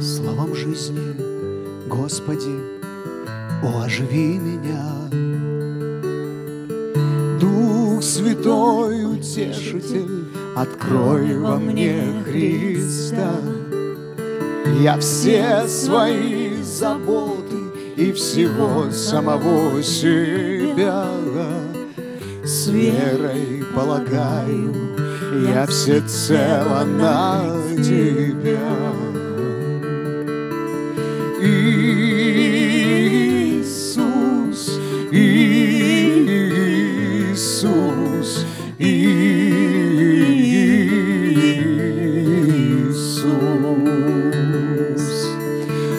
Словом жизни, Господи, о, оживи меня. Дух Святой, Утешитель, открой во мне Христа. Я все свои заботы и всего самого себя с верой полагаю, я всецело на Тебя. Иисус, Иисус, Иисус.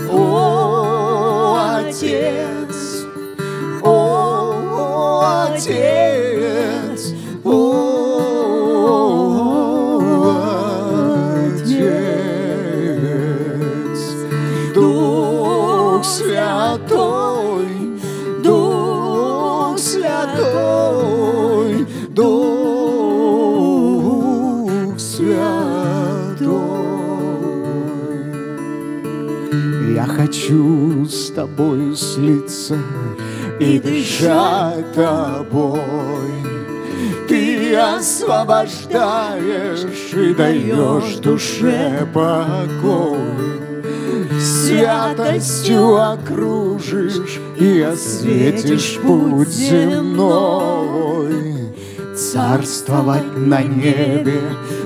О, Отец, Дух Святой, Дух Святой, Дух Святой. Я хочу с тобой слиться и дышать тобой. Ты освобождаешь и даешь душе покой. Святостью окружишь и осветишь путь земной. Царствовать на небе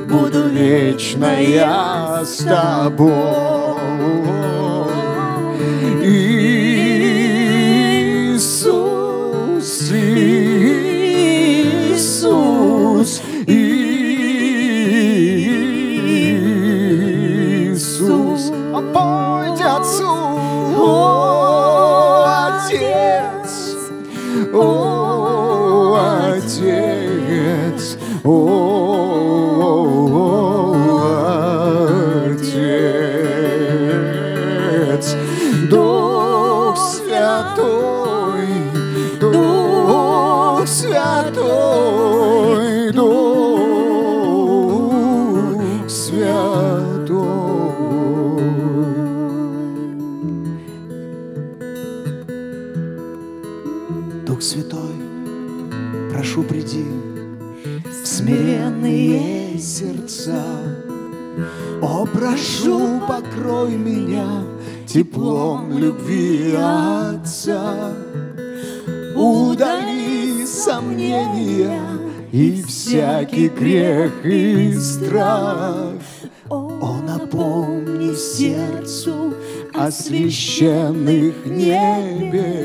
буду вечно я с тобой. Иисус, Иисус, Иисус, а о, Отец, о, Отец, Дух Святой, Дух Святой, прошу приди в смиренные сердца. О, прошу, покрой меня теплом любви Отца. Удали сомнения и всякий грех и страх напомни сердцу о священных небесах.